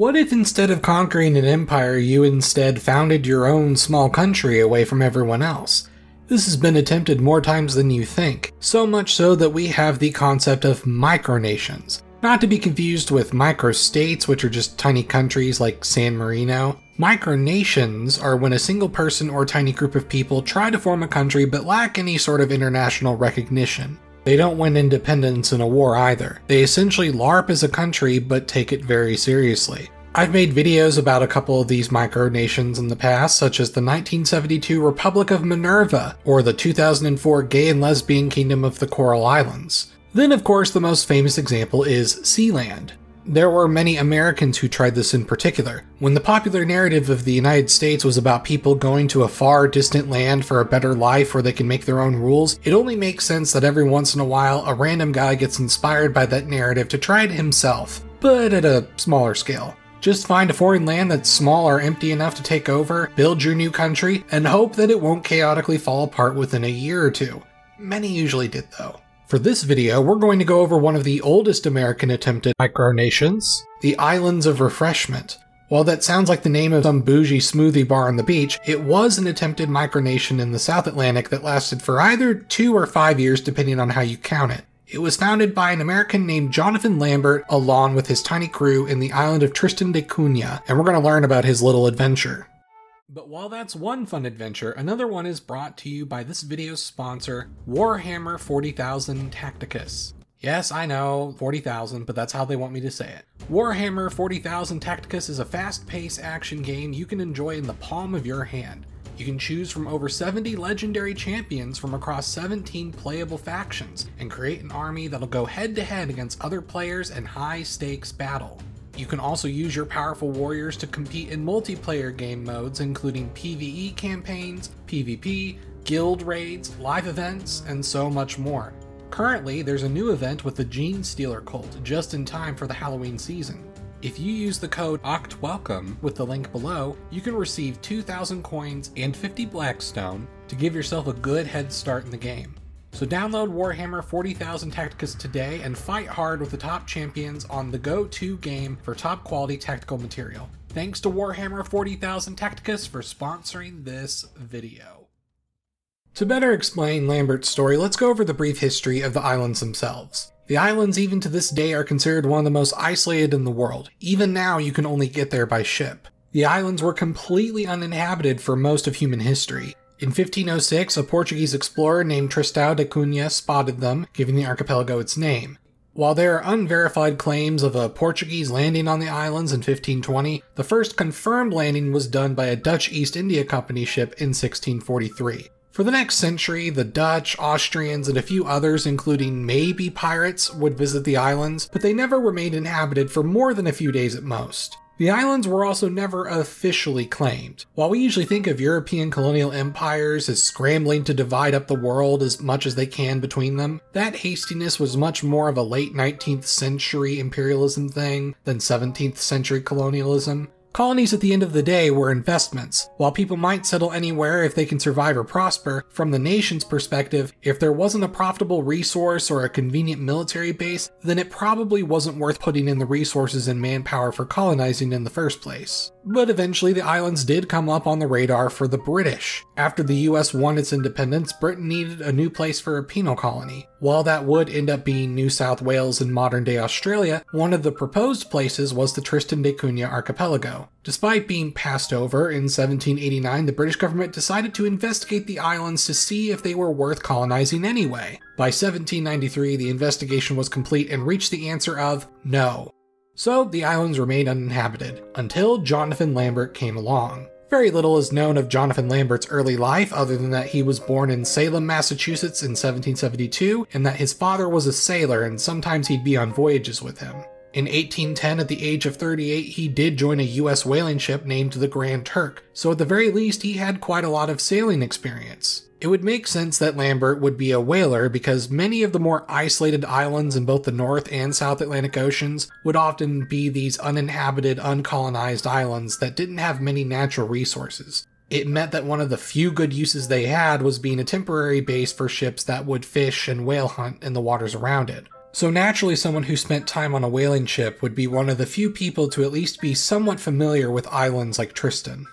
What if instead of conquering an empire, you instead founded your own small country away from everyone else? This has been attempted more times than you think, so much so that we have the concept of micronations. Not to be confused with microstates, which are just tiny countries like San Marino. Micronations are when a single person or tiny group of people try to form a country but lack any sort of international recognition. They don't win independence in a war either. They essentially LARP as a country but take it very seriously. I've made videos about a couple of these micronations in the past, such as the 1972 Republic of Minerva or the 2004 Gay and Lesbian Kingdom of the Coral Islands. Then, of course, the most famous example is Sealand. There were many Americans who tried this in particular. When the popular narrative of the United States was about people going to a far distant land for a better life where they can make their own rules, it only makes sense that every once in a while a random guy gets inspired by that narrative to try it himself, but at a smaller scale. Just find a foreign land that's small or empty enough to take over, build your new country, and hope that it won't chaotically fall apart within a year or two. Many usually did, though. For this video, we're going to go over one of the oldest American attempted micronations, the Islands of Refreshment. While that sounds like the name of some bougie smoothie bar on the beach, it was an attempted micronation in the South Atlantic that lasted for either two or five years depending on how you count it. It was founded by an American named Jonathan Lambert along with his tiny crew in the island of Tristan da Cunha, and we're going to learn about his little adventure. But while that's one fun adventure, another one is brought to you by this video's sponsor, Warhammer 40,000 Tacticus. Yes, I know, 40,000, but that's how they want me to say it. Warhammer 40,000 Tacticus is a fast-paced action game you can enjoy in the palm of your hand. You can choose from over 70 legendary champions from across 17 playable factions and create an army that'll go head to head against other players in high stakes battle. You can also use your powerful warriors to compete in multiplayer game modes, including PvE campaigns, PvP, guild raids, live events, and so much more. Currently, there's a new event with the Genestealer cult just in time for the Halloween season. If you use the code OCTWELCOME with the link below, you can receive 2,000 coins and 50 Blackstone to give yourself a good head start in the game. So download Warhammer 40,000 Tacticus today and fight hard with the top champions on the go-to game for top quality tactical material. Thanks to Warhammer 40,000 Tacticus for sponsoring this video. To better explain Lambert's story, let's go over the brief history of the islands themselves. The islands, even to this day, are considered one of the most isolated in the world. Even now, you can only get there by ship. The islands were completely uninhabited for most of human history. In 1506, a Portuguese explorer named Tristão da Cunha spotted them, giving the archipelago its name. While there are unverified claims of a Portuguese landing on the islands in 1520, the first confirmed landing was done by a Dutch East India Company ship in 1643. For the next century, the Dutch, Austrians, and a few others, including maybe pirates, would visit the islands, but they never remained inhabited for more than a few days at most. The islands were also never officially claimed. While we usually think of European colonial empires as scrambling to divide up the world as much as they can between them, that hastiness was much more of a late 19th century imperialism thing than 17th century colonialism. Colonies at the end of the day were investments. While people might settle anywhere if they can survive or prosper, from the nation's perspective, if there wasn't a profitable resource or a convenient military base, then it probably wasn't worth putting in the resources and manpower for colonizing in the first place. But eventually, the islands did come up on the radar for the British. After the US won its independence, Britain needed a new place for a penal colony. While that would end up being New South Wales in modern day Australia, one of the proposed places was the Tristan da Cunha archipelago. Despite being passed over, in 1789 the British government decided to investigate the islands to see if they were worth colonizing anyway. By 1793, the investigation was complete and reached the answer of no. So the islands remained uninhabited, until Jonathan Lambert came along. Very little is known of Jonathan Lambert's early life other than that he was born in Salem, Massachusetts in 1772, and that his father was a sailor and sometimes he'd be on voyages with him. In 1810, at the age of 38, he did join a US whaling ship named the Grand Turk, so at the very least, he had quite a lot of sailing experience. It would make sense that Lambert would be a whaler because many of the more isolated islands in both the North and South Atlantic Oceans would often be these uninhabited, uncolonized islands that didn't have many natural resources. It meant that one of the few good uses they had was being a temporary base for ships that would fish and whale hunt in the waters around it. So naturally, someone who spent time on a whaling ship would be one of the few people to at least be somewhat familiar with islands like Tristan.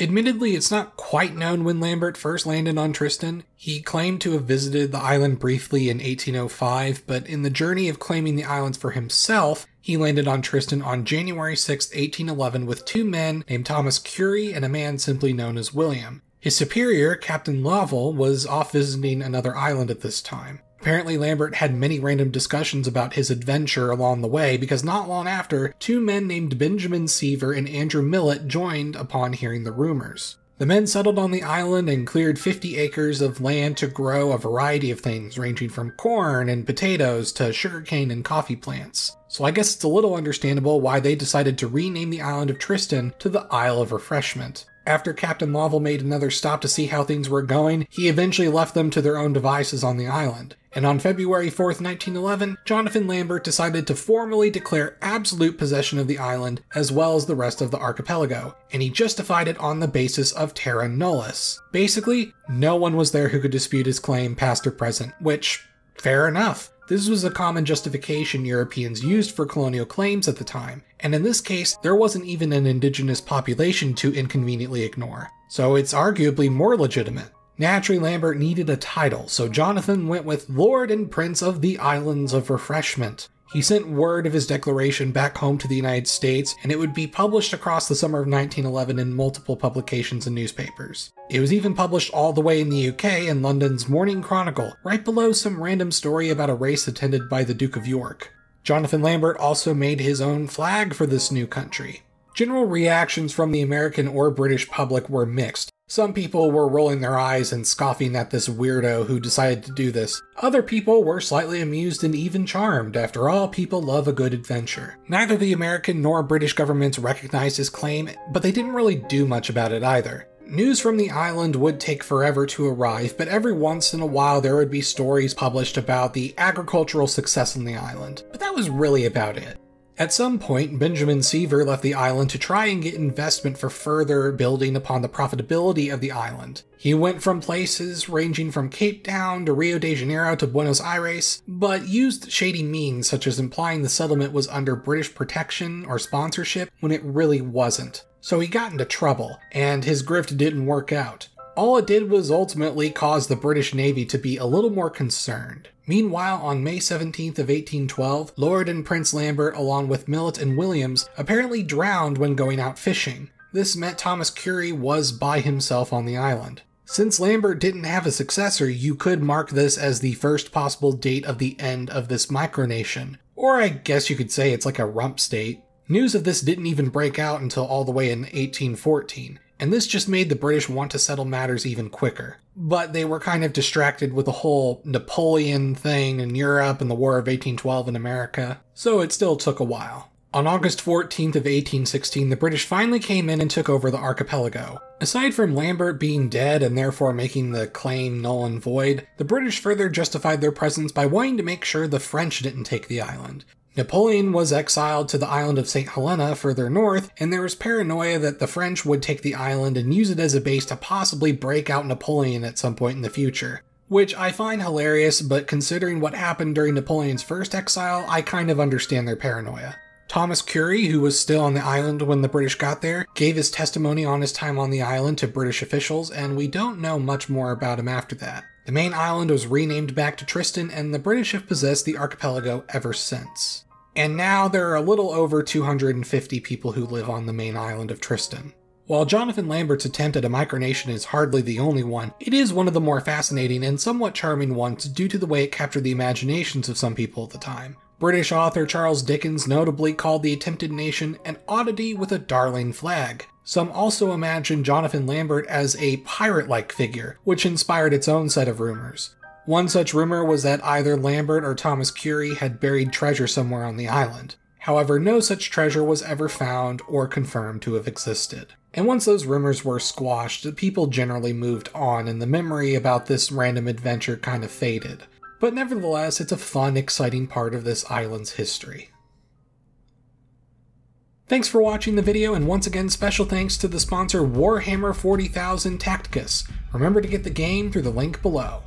Admittedly, it's not quite known when Lambert first landed on Tristan. He claimed to have visited the island briefly in 1805, but in the journey of claiming the islands for himself, he landed on Tristan on January 6, 1811, with two men named Thomas Curie and a man simply known as William. His superior, Captain Lovell, was off visiting another island at this time. Apparently, Lambert had many random discussions about his adventure along the way because not long after, two men named Benjamin Seaver and Andrew Millet joined upon hearing the rumors. The men settled on the island and cleared 50 acres of land to grow a variety of things, ranging from corn and potatoes to sugarcane and coffee plants. So I guess it's a little understandable why they decided to rename the island of Tristan to the Isle of Refreshment. After Captain Lovell made another stop to see how things were going, he eventually left them to their own devices on the island. And on February 4th, 1911, Jonathan Lambert decided to formally declare absolute possession of the island as well as the rest of the archipelago, and he justified it on the basis of terra nullius. Basically, no one was there who could dispute his claim past or present, which, fair enough. This was a common justification Europeans used for colonial claims at the time, and in this case, there wasn't even an indigenous population to inconveniently ignore, so it's arguably more legitimate. Naturally, Lambert needed a title, so Jonathan went with Lord and Prince of the Islands of Refreshment. He sent word of his declaration back home to the United States, and it would be published across the summer of 1911 in multiple publications and newspapers. It was even published all the way in the UK in London's Morning Chronicle, right below some random story about a race attended by the Duke of York. Jonathan Lambert also made his own flag for this new country. General reactions from the American or British public were mixed, some people were rolling their eyes and scoffing at this weirdo who decided to do this. Other people were slightly amused and even charmed. After all, people love a good adventure. Neither the American nor British governments recognized his claim, but they didn't really do much about it either. News from the island would take forever to arrive, but every once in a while there would be stories published about the agricultural success on the island. But that was really about it. At some point, Benjamin Seaver left the island to try and get investment for further building upon the profitability of the island. He went from places ranging from Cape Town to Rio de Janeiro to Buenos Aires, but used shady means such as implying the settlement was under British protection or sponsorship when it really wasn't. So he got into trouble, and his grift didn't work out. All it did was ultimately cause the British Navy to be a little more concerned. Meanwhile, on May 17th of 1812, Lord and Prince Lambert, along with Millet and Williams, apparently drowned when going out fishing. This meant Thomas Curie was by himself on the island. Since Lambert didn't have a successor, you could mark this as the first possible date of the end of this micronation. Or I guess you could say it's like a rump state. News of this didn't even break out until all the way in 1814 and this just made the British want to settle matters even quicker. But they were kind of distracted with the whole Napoleon thing in Europe and the War of 1812 in America, so it still took a while. On August 14th of 1816, the British finally came in and took over the archipelago. Aside from Lambert being dead and therefore making the claim null and void, the British further justified their presence by wanting to make sure the French didn't take the island. Napoleon was exiled to the island of St. Helena further north, and there was paranoia that the French would take the island and use it as a base to possibly break out Napoleon at some point in the future. Which I find hilarious, but considering what happened during Napoleon's first exile, I kind of understand their paranoia. Thomas Curie, who was still on the island when the British got there, gave his testimony on his time on the island to British officials, and we don't know much more about him after that. The main island was renamed back to Tristan, and the British have possessed the archipelago ever since. And now there are a little over 250 people who live on the main island of Tristan. While Jonathan Lambert's attempt at a micronation is hardly the only one, it is one of the more fascinating and somewhat charming ones due to the way it captured the imaginations of some people at the time. British author Charles Dickens notably called the attempted nation an oddity with a darling flag. Some also imagined Jonathan Lambert as a pirate like figure, which inspired its own set of rumors. One such rumor was that either Lambert or Thomas Curie had buried treasure somewhere on the island. However, no such treasure was ever found or confirmed to have existed. And once those rumors were squashed, people generally moved on and the memory about this random adventure kind of faded. But nevertheless, it's a fun, exciting part of this island's history. Thanks for watching the video, and once again, special thanks to the sponsor Warhammer 40,000 Tacticus. Remember to get the game through the link below.